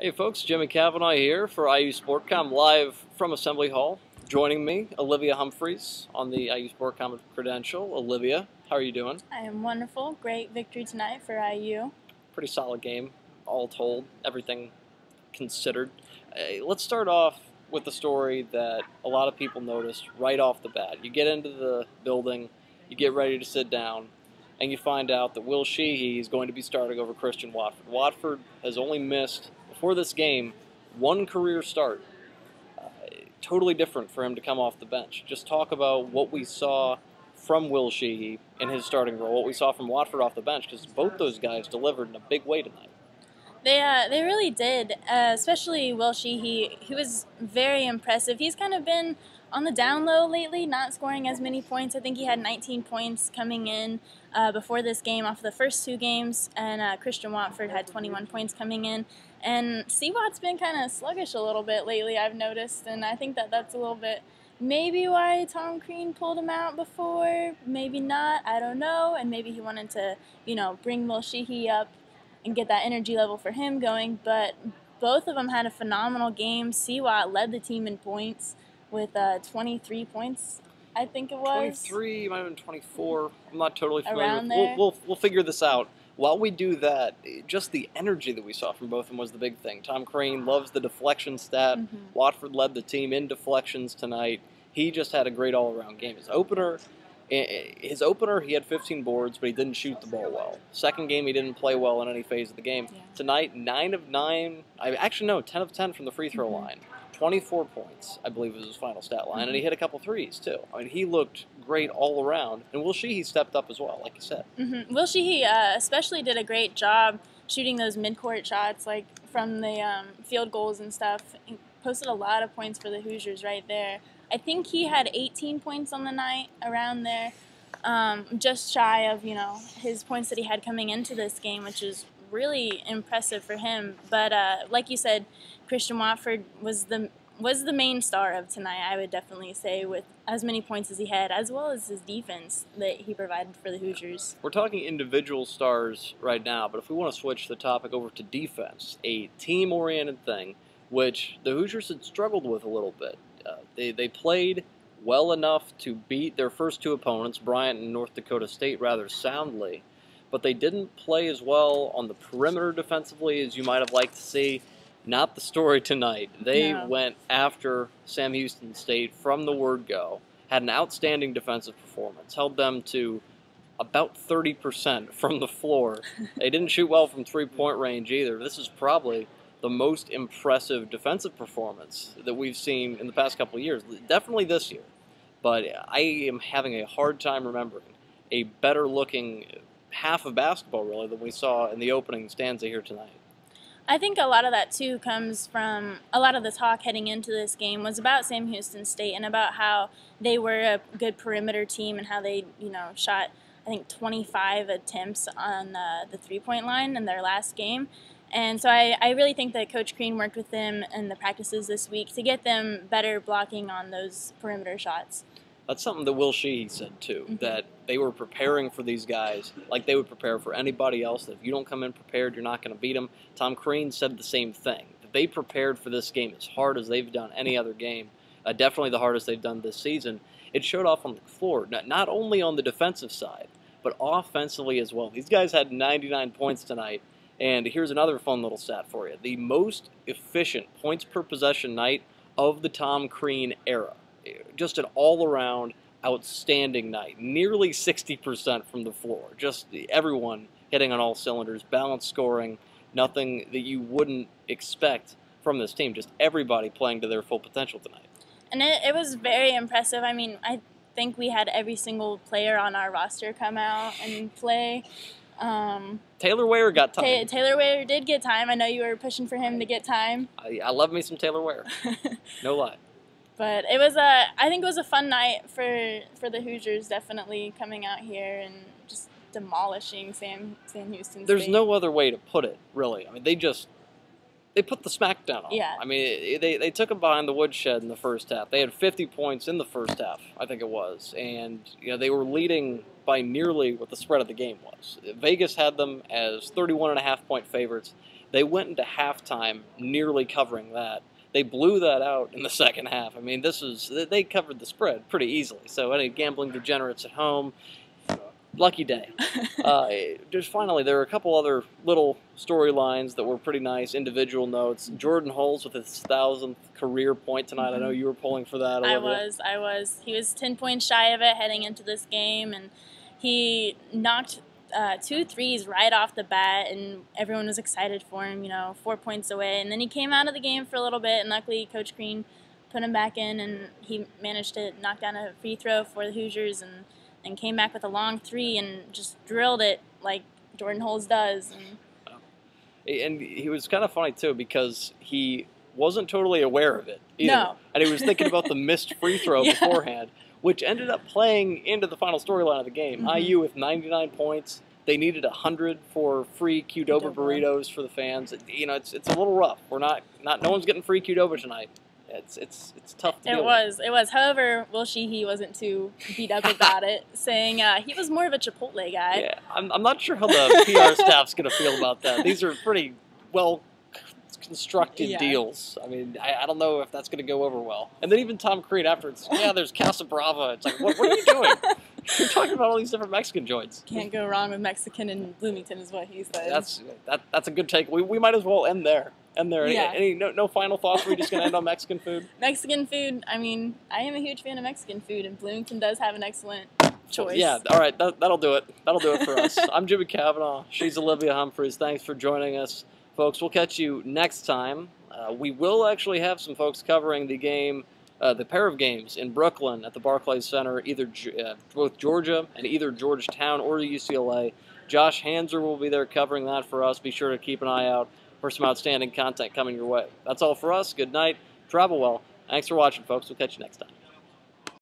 Hey folks, Jimmy Cavanaugh here for IU Sportcom live from Assembly Hall. Joining me, Olivia Humphreys on the IU Sportcom credential. Olivia, how are you doing? I am wonderful. Great victory tonight for IU. Pretty solid game, all told, everything considered. Uh, let's start off with the story that a lot of people noticed right off the bat. You get into the building, you get ready to sit down, and you find out that Will Sheehey is going to be starting over Christian Watford. Watford has only missed before this game, one career start. Uh, totally different for him to come off the bench. Just talk about what we saw from Will Sheehey in his starting role, what we saw from Watford off the bench, because both those guys delivered in a big way tonight. They uh, they really did, uh, especially Will Sheehey. He was very impressive. He's kind of been on the down low lately, not scoring as many points. I think he had 19 points coming in uh, before this game off of the first two games, and uh, Christian Watford had 21 points coming in. And Seawatt's been kind of sluggish a little bit lately, I've noticed, and I think that that's a little bit maybe why Tom Crean pulled him out before, maybe not, I don't know, and maybe he wanted to, you know, bring Will Sheehey up and get that energy level for him going, but both of them had a phenomenal game. Seawatt led the team in points with uh, 23 points, I think it was. 23, might have been 24. I'm not totally familiar Around with there. We'll, we'll, we'll figure this out. While we do that, just the energy that we saw from both of them was the big thing. Tom Crean loves the deflection stat. Mhm. Watford led the team in deflections tonight. He just had a great all-around game. His opener, his opener, he had 15 boards, but he didn't shoot the ball well. Second game, he didn't play well in any phase of the game. Yeah. Tonight, nine of nine. I actually no, 10 of 10 from the free throw Mhm. line. 24 points, I believe, was his final stat line, and he Mhm. hit a couple threes too. I mean, he looked great all around, and Will Sheehey stepped up as well, like you said. Mm-hmm. Will uh, especially did a great job shooting those mid-court shots, like from the um, field goals and stuff. He posted a lot of points for the Hoosiers right there. I think he had 18 points on the night, around there, um, just shy of you know his points that he had coming into this game, which is really impressive for him. But uh, like you said, Christian Watford was the was the main star of tonight. I would definitely say with as many points as he had, as well as his defense that he provided for the Hoosiers. We're talking individual stars right now, but if we want to switch the topic over to defense, a team oriented thing, which the Hoosiers had struggled with a little bit. Uh, they, they played well enough to beat their first two opponents, Bryant and North Dakota State, rather soundly, but they didn't play as well on the perimeter defensively as you might have liked to see. Not the story tonight. They No. went after Sam Houston State from the word go, had an outstanding defensive performance, held them to about 30% from the floor. they didn't shoot well from three point range either. This is probably the most impressive defensive performance that we've seen in the past couple of years. Definitely this year. But I am having a hard time remembering a better looking half of basketball, really, than we saw in the opening stanza here tonight. I think a lot of that too comes from a lot of the talk heading into this game was about Sam Houston State and about how they were a good perimeter team and how they, you know, shot I think 25 attempts on uh, the three point line in their last game. And so I, I really think that Coach Crean worked with them in the practices this week to get them better blocking on those perimeter shots. That's something that Will Sheehey said too. Mhm. That they were preparing for these guys like they would prepare for anybody else. That if you don't come in prepared, you're not going to beat them. Tom Crean said the same thing. That they prepared for this game as hard as they've done any other game. Uh, definitely the hardest they've done this season. It showed off on the floor, not, not only on the defensive side, but offensively as well. These guys had 99 points tonight. And here's another fun little stat for you: the most efficient points per possession night of the Tom Crean era just an all around outstanding night. Nearly 60% from the floor. Just everyone hitting on all cylinders, balanced scoring, nothing that you wouldn't expect from this team. Just everybody playing to their full potential tonight. And it, it was very impressive. I mean, I think we had every single player on our roster come out and play. Um, Taylor Wayer got time. Ta- Taylor Wayer did get time. I know you were pushing for him to get time, I, I love me some Taylor Wayer. No lie. but it was a. I think it was a fun night for for the Hoosiers. Definitely coming out here and just demolishing Sam Sam Houston. There's State. no other way to put it, really. I mean, they just they put the smackdown on. 'em. Yeah. I mean, they they took them behind the woodshed in the first half. They had 50 points in the first half, I think it was, and you know they were leading by nearly what the spread of the game was. Vegas had them as 31 and a half point favorites. They went into halftime nearly covering that. They blew that out in the second half. I mean, this is they covered the spread pretty easily. So any gambling degenerates at home, lucky day. uh, just finally, there are a couple other little storylines that were pretty nice. Individual notes. Jordan Hulls with his thousandth career point tonight. I know Mhm. you were pulling for that. I was, I was. He was ten points shy of it heading into this game, and he knocked uh, two threes right off the bat, and everyone was excited for him. You know, four points away, and then he came out of the game for a little bit, and luckily Coach Crean put him back in, and he managed to knock down a free throw for the Hoosiers, and and came back with a long three and just drilled it like Jordan Hulls does. And and he was kind of funny too because he wasn't totally aware of it either. No. And he was thinking about the missed free throw Yeah. beforehand, which ended up playing into the final storyline of the game. Mhm. IU with 99 points. They needed 100 for free Qdoba. burritos for the fans. You know, it's, it's a little rough. We're not not no one's getting free Qdoba tonight. It's it's it's tough to It was. It was. However, Will Sheehey wasn't too beat up about it, saying uh, he was more of a Chipotle guy. Yeah, I'm, I'm not sure how the PR staff's going to feel about that. These are pretty well constructed Yeah. deals. I mean, I, I don't know if that's going to go over well. And then even Tom Crean afterwards, yeah, there's Casa Brava. It's like, what, what are you doing? You're talking about all these different Mexican joints. Can't go wrong with Mexican in Bloomington, is what he said. That's that, that's a good take. We, we might as well end there. End there. Any, Yeah. any no, no final thoughts? We're just going to end on Mexican food. Mexican food. I mean, I am a huge fan of Mexican food, and Bloomington does have an excellent choice. Yeah, all right, that, that'll do it. That'll do it for us. I'm Jimmy Cavanaugh. She's Olivia Humphreys. Thanks for joining us, folks. We'll catch you next time. Uh, we will actually have some folks covering the game, uh, the pair of games in Brooklyn at the Barclays Center, either uh, both Georgia and either Georgetown or UCLA. Josh Hanser will be there covering that for us. Be sure to keep an eye out for some outstanding content coming your way. That's all for us. Good night. Travel well. Thanks for watching, folks. We'll catch you next time.